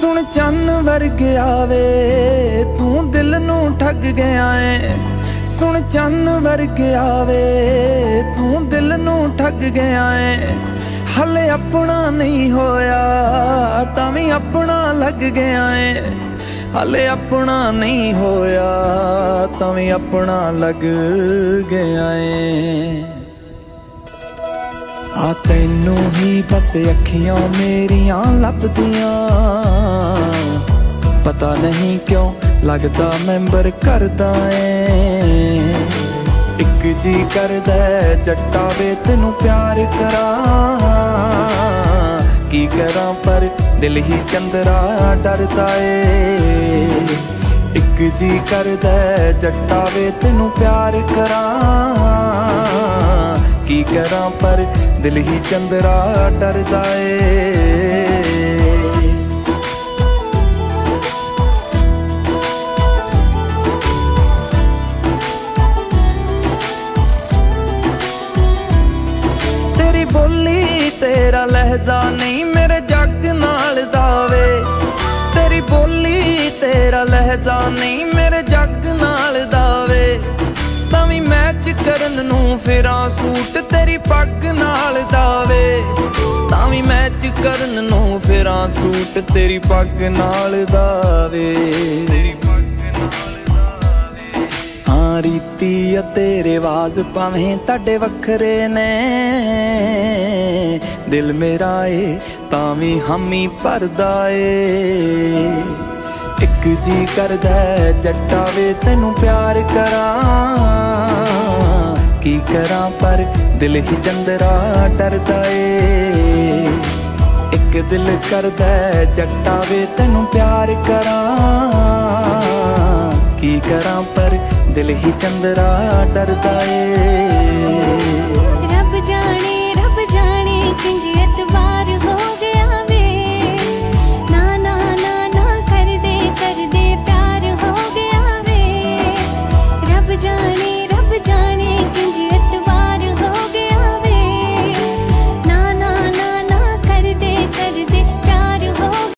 ਸੁਣ ਚੰਨ ਵਰਗੇ ਆਵੇ, ਤੂੰ ਦਿਲ ਨੂੰ ਠੱਗ ਗਿਆ ਏ। ਸੁਣ ਚੰਨ ਵਰਗ ਆਵੇ, ਤੂੰ ਦਿਲ ਨੂੰ ਠੱਗ ਗਿਆ ਏ। ਹਲੇ ਆਪਣਾ ਨਹੀਂ ਹੋਇਆ, ਤਾਂ ਵੀ ਆਪਣਾ ਲੱਗ ਗਿਆ ਏ। ਹਲੇ ਆਪਣਾ ਨਹੀਂ ਹੋਇਆ, ਤਾਂ ਵੀ ਆਪਣਾ ਲੱਗ ਗਿਆ ਏ। ਆ ਤੈਨੂੰ ਹੀ ਬਸ ਅੱਖੀਆਂ ਮੇਰੀਆਂ ਲੱਭਦੀਆਂ। ਪਤਾ ਨਹੀਂ ਕਿਉਂ ਲੱਗਦਾ ਮੈਂਬਰ ਕਰਦਾ ਏ। ਇੱਕ ਜੀ ਕਰਦਾ ਜੱਟਾ ਵੇ ਤੈਨੂੰ ਪਿਆਰ ਕਰਾਂ। ਕੀ ਕਰਾਂ ਪਰ ਦਿਲ ਹੀ ਚੰਦਰਾ ਡਰਦਾ ਏ। ਇੱਕ ਜੀ ਕਰਦਾ ਜੱਟਾ ਵੇ ਤੈਨੂੰ ਪਿਆਰ ਕਰਾਂ। ਕੀ ਕਰਾਂ ਪਰ ਦਿਲ ਹੀ ਚੰਦਰਾ ਡਰਦਾ ਏ। ਤੇਰੀ ਬੋਲੀ ਤੇਰਾ ਲਹਿਜਾ ਨਹੀਂ ਮੇਰੇ ਜੱਗ ਨਾਲ ਦਾਵੇ। ਤੇਰੀ ਬੋਲੀ ਤੇਰਾ ਲਹਿਜਾ ਨਹੀਂ ਫਿਰਾਂ ਸੂਟ ਤੇਰੀ ਪੱਗ ਨਾਲ ਦਾਵੇ। ਤਾਂ ਵੀ ਮੈਚ ਕਰਨ ਨੂੰ ਫਿਰਾਂ ਸੂਟ ਤੇਰੀ ਪੱਗ ਨਾਲ ਦਾਵੇ। ਤੇਰੀ ਹਾਂ ਰੀਤੀ ਅਤੇ ਰਿਵਾਜ਼ ਭਾਵੇਂ ਸਾਡੇ ਵੱਖਰੇ ਨੇ। ਦਿਲ ਮੇਰਾ ਏ, ਤਾਂ ਵੀ ਹਾਮੀ ਭਰਦਾ ਏ। ਇੱਕ ਜੀ ਕਰਦਾ ਜੱਟਾ ਵੇ ਤੈਨੂੰ ਪਿਆਰ ਕਰਾਂ। ਕਰਾਂ ਪਰ ਦਿਲ ਹੀ ਚੰਦਰਾ ਡਰਦਾ ਏ। ਇੱਕ ਦਿਲ ਕਰਦਾ ਜੱਟਾ ਵੇ ਤੈਨੂੰ ਪਿਆਰ ਕਰਾਂ। ਕੀ ਕਰਾਂ ਪਰ ਦਿਲ ਹੀ ਚੰਦਰਾ ਡਰਦਾ ਏ।